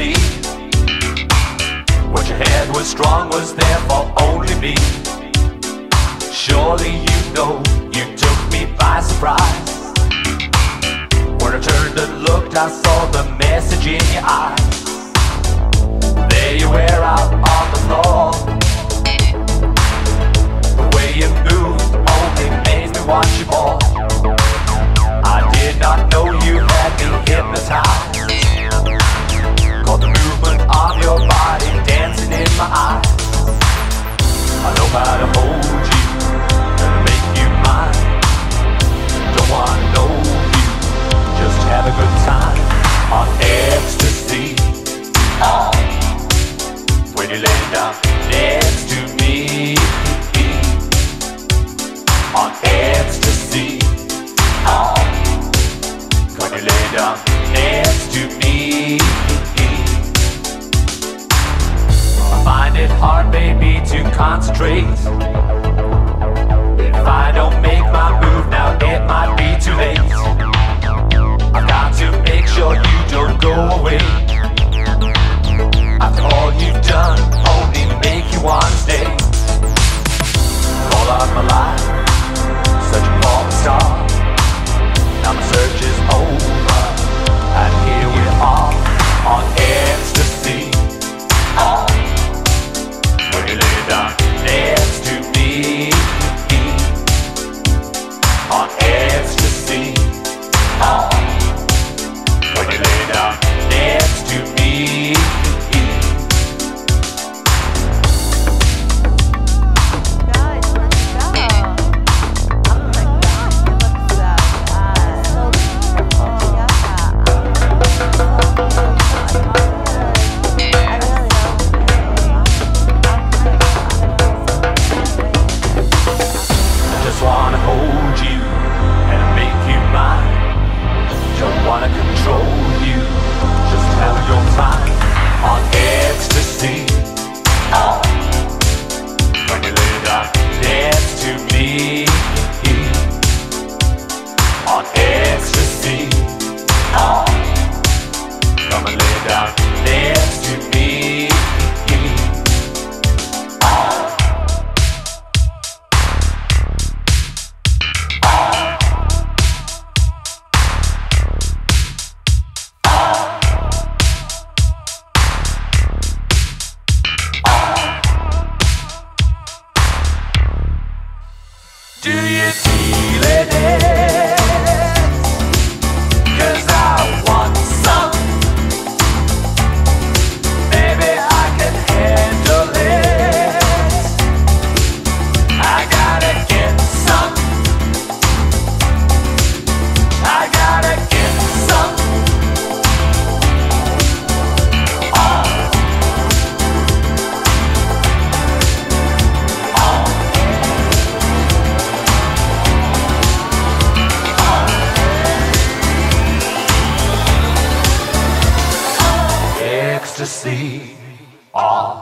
me. What you had was strong, was there for only me. Surely you know you took me by surprise. When I turned and looked, I saw the message in your eyes. when you lay down next to me. On ecstasy, oh, when you lay down next to me. I find it hard, baby, to concentrate. If I don't make my move now, it might be too late. I got to make sure you don't go away. You. I'ma next to me. Do you feel it? to see all.